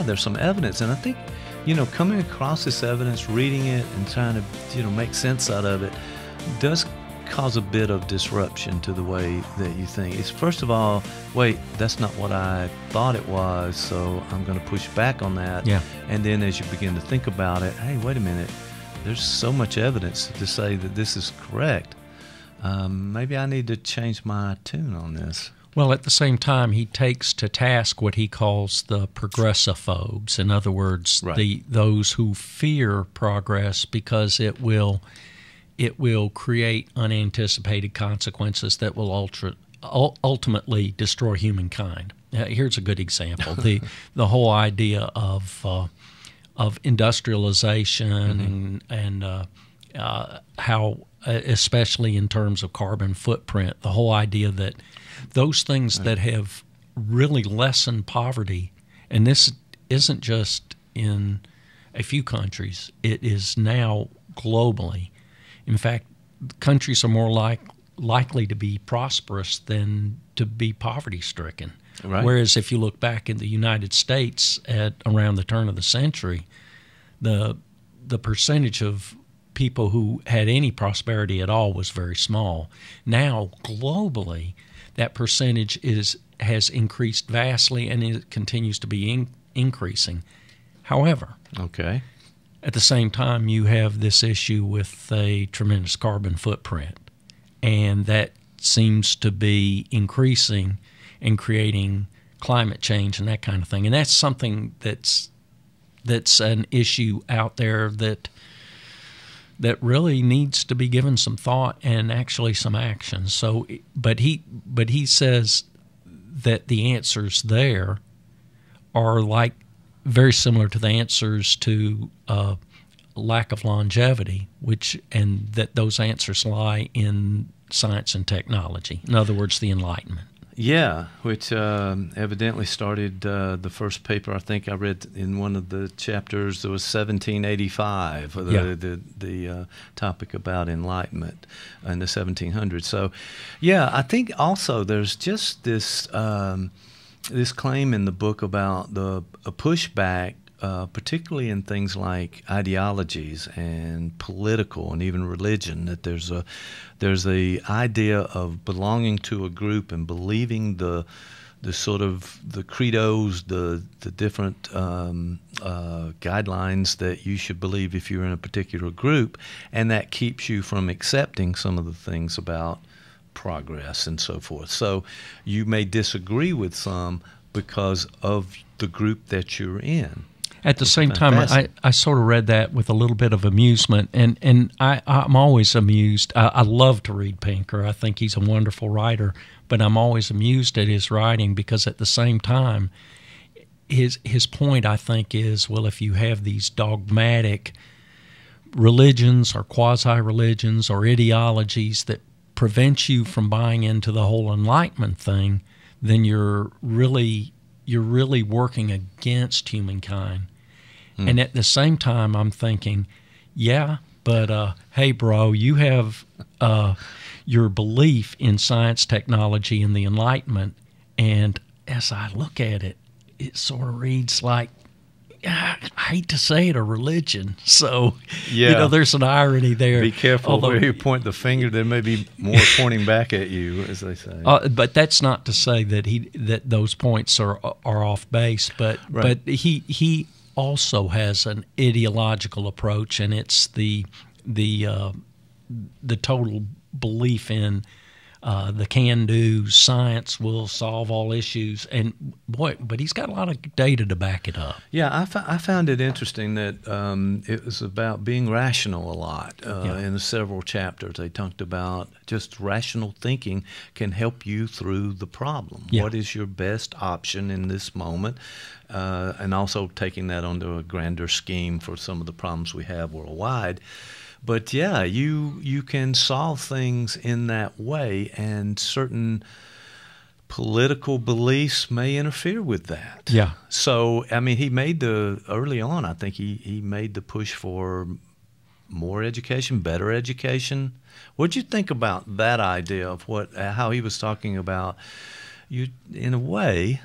yeah, there's some evidence, and I think you know coming across this evidence, reading it, and trying to you know make sense out of it does cause a bit of disruption to the way that you think. It's first of all, wait, that's not what I thought it was, so I'm going to push back on that. Yeah. And then as you begin to think about it, hey, wait a minute, there's so much evidence to say that this is correct. Um, maybe I need to change my tune on this. Well, at the same time, he takes to task what he calls the progressophobes. In other words, Right. the those who fear progress because it will it will create unanticipated consequences that will ultra, ultimately destroy humankind. Here's a good example: the the whole idea of uh, of industrialization and and uh, uh, how, Uh, especially in terms of carbon footprint, the whole idea that those things that have really lessened poverty, and this isn't just in a few countries; it is now globally. In fact, countries are more like likely to be prosperous than to be poverty stricken. Right. Whereas if you look back in the United States at around the turn of the century, the the percentage of people who had any prosperity at all was very small. Now globally, that percentage is has increased vastly and it continues to be in, increasing. However, Okay. at the same time, you have this issue with a tremendous carbon footprint, and that seems to be increasing and creating climate change and that kind of thing. And that's something that's that's an issue out there that that really needs to be given some thought and actually some action. So, but he but he says that the answers there are like very similar to the answers to uh, lack of longevity, which and that those answers lie in science and technology. In other words, the Enlightenment. Yeah, which um, evidently started uh, the first paper I think I read in one of the chapters. There was 1785, uh, the Yeah. the, the uh, topic about enlightenment in the 1700s. So, yeah, I think also there's just this um, this claim in the book about the a pushback. Uh, particularly in things like ideologies and political and even religion, that there's a there's a idea of belonging to a group and believing the the sort of the credos, the the different um, uh, guidelines that you should believe if you're in a particular group, and that keeps you from accepting some of the things about progress and so forth. So you may disagree with some because of the group that you're in. At the same time, I. I sort of read that with a little bit of amusement, and and I I'm always amused. I, I love to read Pinker. I think he's a wonderful writer, but I'm always amused at his writing because at the same time, his his point I think is well, if you have these dogmatic religions or quasi religions or ideologies that prevent you from buying into the whole enlightenment thing, then you're really you're really working against humankind. And at the same time, I'm thinking, yeah, but uh, hey, bro, you have uh, your belief in science, technology, and the Enlightenment, and as I look at it, it sort of reads like I hate to say it, a religion. So, you know, there's an irony there. Be careful Although- where you point the finger. There may be more pointing back at you, as they say. Uh, but that's not to say that he that those points are are off base. But Right. but he he also has an ideological approach, and it's the the uh, the total belief in uh, the can do science will solve all issues. And boy, but he's got a lot of data to back it up. Yeah, I, found it interesting that um, it was about being rational a lot. Uh, Yeah. In several chapters, they talked about just rational thinking can help you through the problem. Yeah. What is your best option in this moment? Uh, and also taking that onto a grander scheme for some of the problems we have worldwide. But yeah, you you can solve things in that way, and certain political beliefs may interfere with that. Yeah. So I mean, he made the early on. I think he he made the push for more education, better education. What'd you think about that idea of what how he was talking about? You in a way.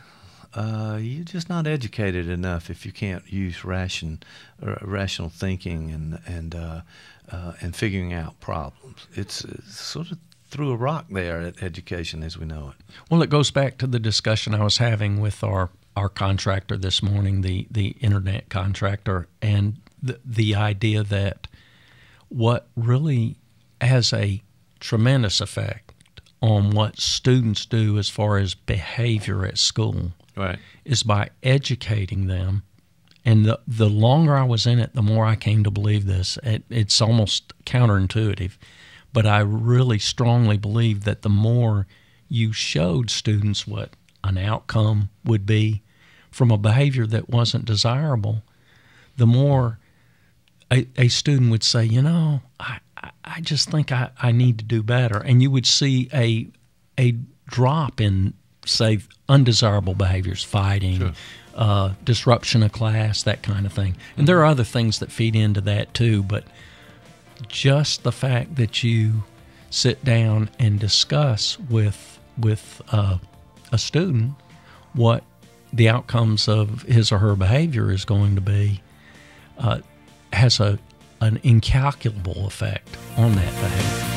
Uh, you're just not educated enough if you can't use ration, uh, rational thinking and and uh, uh, and figuring out problems. It's, it's sort of threw a rock there at education as we know it. Well, it goes back to the discussion I was having with our our contractor this morning, the the internet contractor, and the the idea that what really has a tremendous effect on what students do as far as behavior at school right. is by educating them. And the, the longer I was in it, the more I came to believe this. It, it's almost counterintuitive, but I really strongly believe that the more you showed students what an outcome would be from a behavior that wasn't desirable, the more a, a student would say, you know, I, I just think I, I need to do better. And you would see a a drop in say undesirable behaviors, fighting, sure. uh, disruption of class, that kind of thing. And there are other things that feed into that too, but just the fact that you sit down and discuss with with uh, a student what the outcomes of his or her behavior is going to be uh, has a an incalculable effect on that behavior.